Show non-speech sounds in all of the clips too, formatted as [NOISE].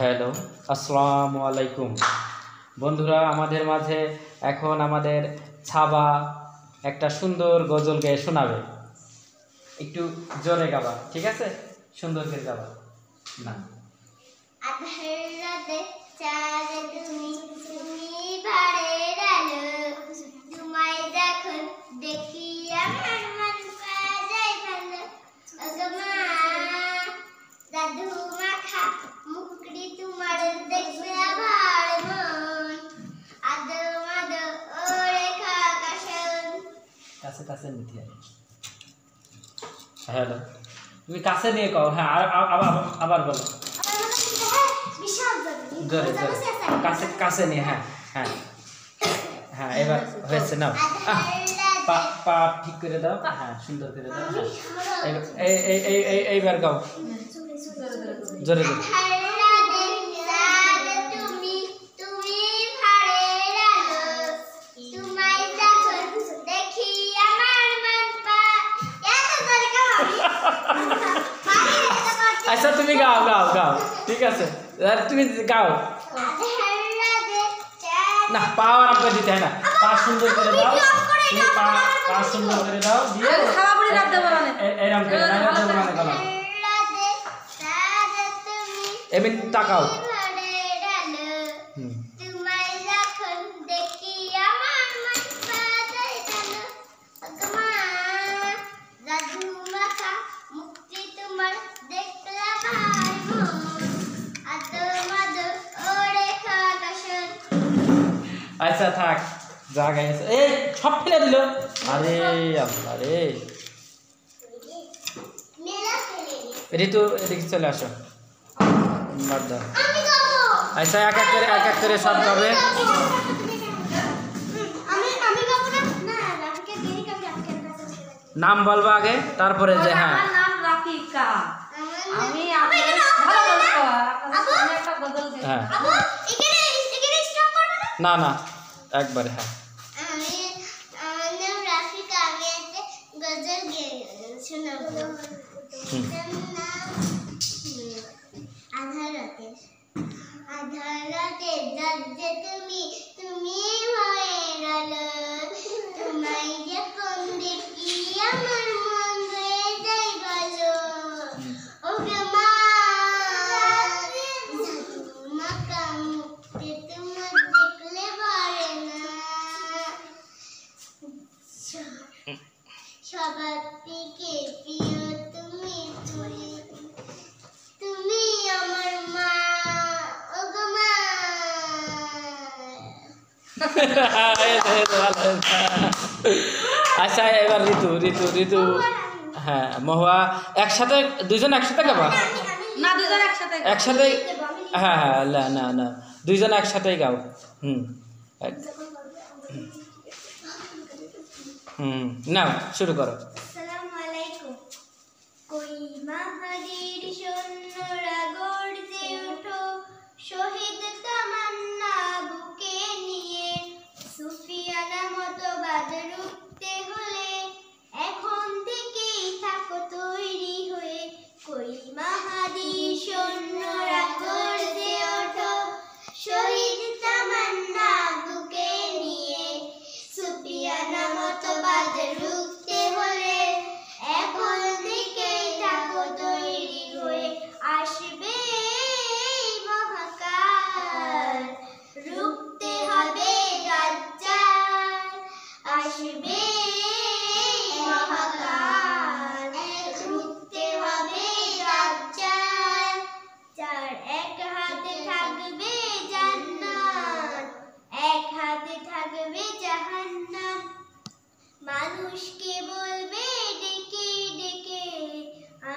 Hello, আসসালামু আলাইকুম। বন্ধুরা, আমাদের মাঝে এখন আমাদের ছাবা একটা সুন্দর গজল গেয়ে শোনাবে। একটু জোরে গাবা, ঠিক আছে? সুন্দর করে গাবা। না। কাছে নিতে হ্যালো তুমি কাছে নিয়ে কও হ্যাঁ আবার আবার বলো। জোরে জোরে কাছে কাছে নিয়ে হ্যাঁ হ্যাঁ। হ্যাঁ এবার হয়েছে নাও। পা পা ঠিক করে দাও। হ্যাঁ সুন্দর করে দাও। হ্যাঁ। এই এই এই এই এইবার গাও। জোরে জোরে। আচ্ছা তুমি গাও গাও গাও। ঠিক আছে। তুমি গাও। না পা আরাম করে দিতে হয় না। পা সুন্দর করে দাও। তুমি পা পা সুন্দর করে দাও। দিয়ে খাওয়া পড়ে রাখতে পারো না। এ- এরম করে মানে এমনি তাকাও। যা গাইছে। এই সব ফেলে দিল। আরে আল্লাহ রে। ঋতু এদিকে চলে আসো। বাদ দাও। আচ্ছা এক এক করে এক এক করে সব না না। দাও। নাম বলবা আগে তারপরে যে হ্যাঁ। আমার না রাফিকা। আমি আবু, আপনাদের এখানে ভালো আবু, বলছো আবু, আমি একটা গজল গাই। হ্যাঁ আবু এখানে এখানে স্টপ করবে না না না একবারে হ্যাঁ আমি আমার নাম রাফিকা আমি একটা গজল গেয়ে শোনাবো হুম। এটার নাম হুম, আধার রাতে আধার রাতে যাচ্ছে তুমি তুমি হয়ে গেল তোমায় যখন দেখি আমার মন হয়ে যায় ভালো ওকে মা মাকা মুক্তি তোমার দেখলে পারে না সবার থেকে প্রিয় তুমি তুমি তুমি আমার মা। ওগো মা। [LAUGHS] আচ্ছা এবার ঋতু ঋতু ঋতু। হ্যাঁ মহুয়া একসাথে দুইজন একসাথে গাবা? না দুজন একসাথে। একসাথে হ্যাঁ হ্যাঁ না না না। দুইজন একসাথেই গাও। হুম। হুম নাও শুরু করো। শহীদ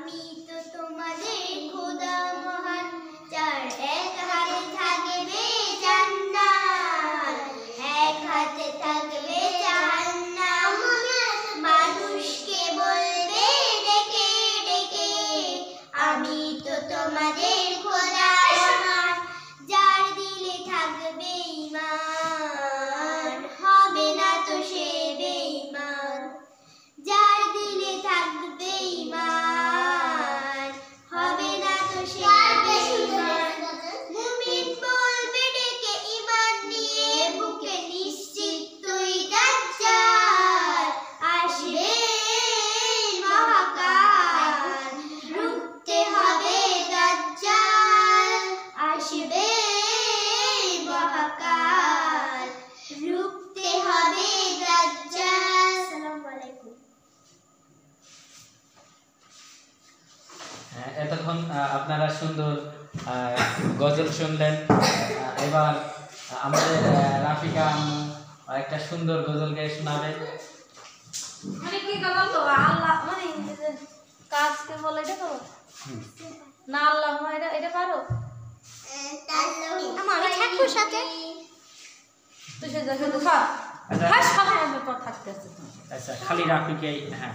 আমি তো তোমাদের সুন্দর আহ, গজল শুনলেন। এবার আমাদের রাফিকা আম্মু একটা সুন্দর গজল গায়ে শোনাবে। মানে কি গজল তো? আল্লাহ মানে যে কাজকে বলে এটা করো না আল্লাহ এটা এটা পারো? সাথে। সে দেখে আচ্ছা। হ্যাঁ সবাই আমার পর থাকতে আছে। আচ্ছা খালি রাফিকে হ্যাঁ।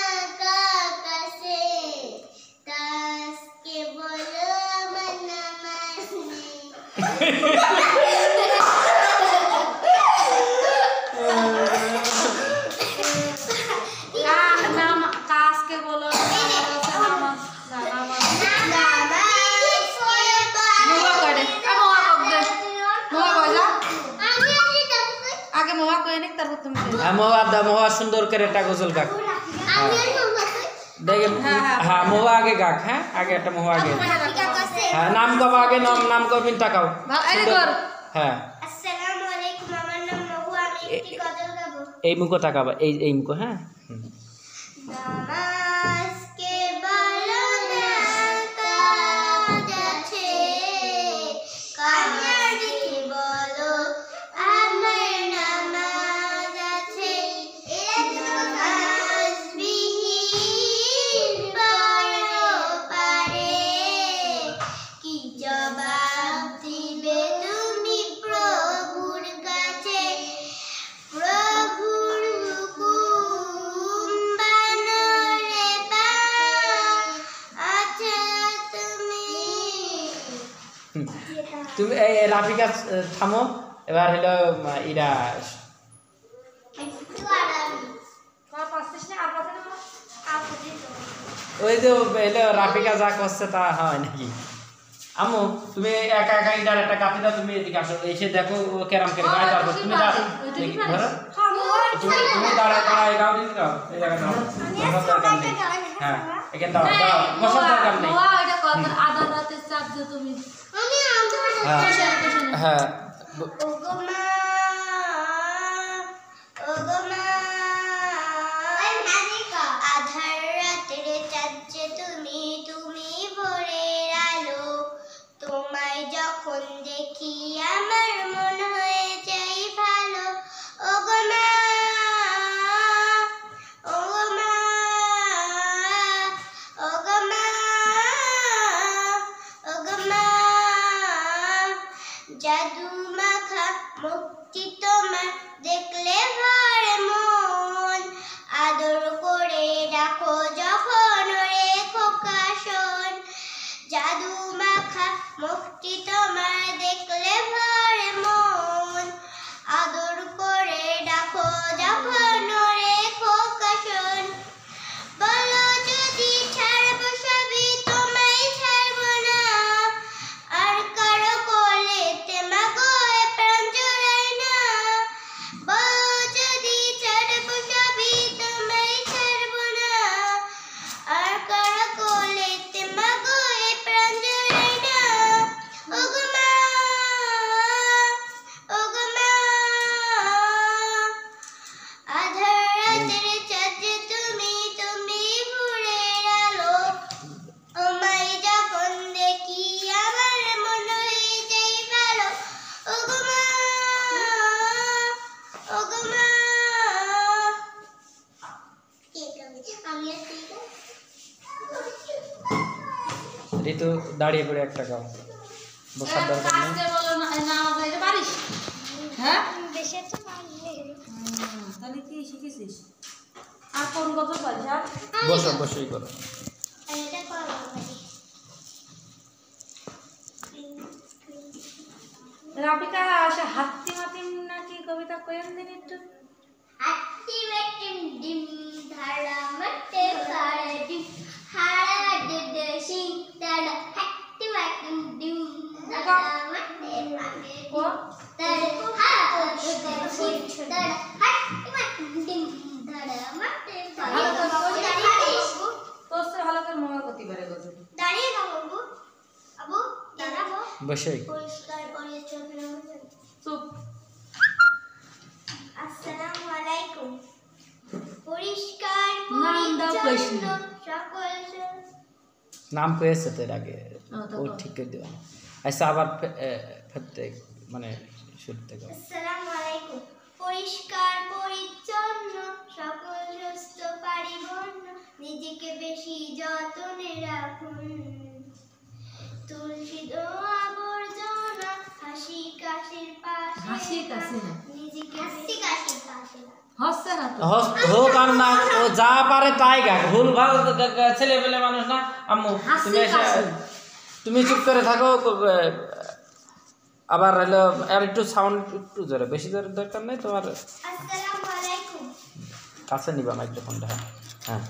নেই কা- নামা- কাজকে বলো নামাজ না, নামাজ মোয়া কয় দে আ, মোয়া কক দে মোয়া হ্যাঁ নাম কব আগে নাম নাম কবিন তাকাও। হ্যাঁ। আসসালামু আলাইকুম আমার নাম মহু আমি একটি গজল গাবো। এই মুখো তাকাবা এই এই মুখো হ্যাঁ? তুমি এই রাফিকা থামো। এবার হলো আহ, ইরা। ওই যে হলো রাফিকা যা করছে তা হয় নাকি? আম্মু তুমি একা একা ইটার একটা কাপি দাও তুমি এদিকে আসো। এসে দেখো ও কেরাম করে গায়ে তারপর তুমি দাও? ধরো। হ্যাঁ, তুমি তুমি দাঁড়ায় দাঁড়ায় গাও দিতে দাও এই জায়গায় দাও দরকার নেই হ্যাঁ এখানে দাও দাও বসার দরকার নেই। আধা রাতে চাপছো তুমি আমি আবার হ্যাঁ ডাকো যখন রে খোকা শোন জাদু মাখা মুক্তি তোমার দেখলে ভরে দাঁড়িয়ে পড়ে একটা গাও। বসার দরকার নেই। হ্যাঁ বেশি একটা পারলে। হুম, তাহলে কি শিখেছিস? আর কোন গজল পারিস আর বসো বসেই করো। আর এটা করব পারি। রাবিকা আসে মাতিম নাকি কবিতা কয়েন দিন একটু? হাতি বেটিম ডিম ধারা মটে পারে ডিম হারা ডিড সিং তারা হাতি বেটিম ডিম কো তোর সে ভালো করে মোয়া করতে পারে গজল দাঁড়িয়ে বাবু আবু দাঁড়াবো বসে। চুপ আসসালামু আলাইকুম পরিষ্কার নাম দাও পরিচ্ছন্ন সকল নাম কয়েছে তো এর আগে। ও। ঠিক করে দেওয়া আচ্ছা আবার ফেরতে মানে শুরু থেকে আসসালামু আলাইকুম। পরিষ্কার পরিচ্ছন্ন সকল সুস্থ পরিপূর্ণ নিজেকে বেশি যত্নে রাখুন। তুলসী আবর্জনা হাসি কাশির পাশে হাসি কাশি না। নিজেকে হাসি কাশির পাশে না। না তো। হোক আর না ও যা পারে তাই গাক ভুল ভালো ছেলে পেলে মানুষ না। আম্মু তুমি এসে তুমি চুপ করে থাকো আবার হলো আর একটু সাউন্ড একটু জোরে। বেশি জোরে দরকার নেই তোমার আসসালামু আলাইকুম। কাছে নিবা মাইক্রোফোনটা হ্যাঁ।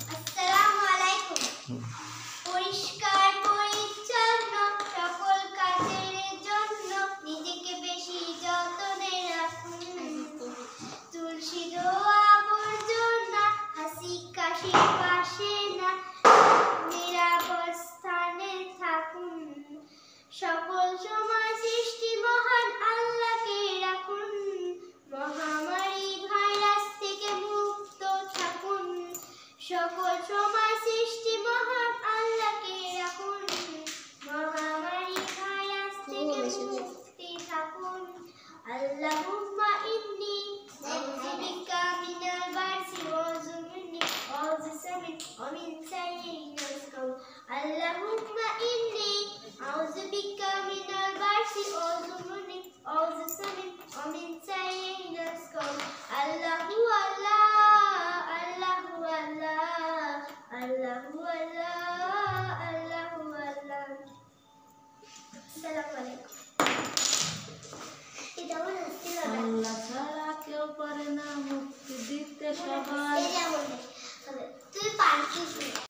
সকল সময় সৃষ্টি মহান আল্লাহকে রাখুন। মহামারী ভাইরাস থেকে মুক্তি থাকুন। আল্লাহুম্মা ইন্নি নাউযুবিকা মিনাল বারসি ওয়া জুমনি ওয়া জিসামি ওয়া মিন সাইয়্যিল নাসকাউ আল্লাহুম্মা ইন্নি নাউযুবিকা মিনাল বারসি ওয়া জুমনি ওয়া জিসামি هو الله الله هو الله السلام عليكم এটা মনে হচ্ছিল আল্লাহ ছাড়া কেউ পারে না মুক্তি দিতে সবাই তুই পারছিস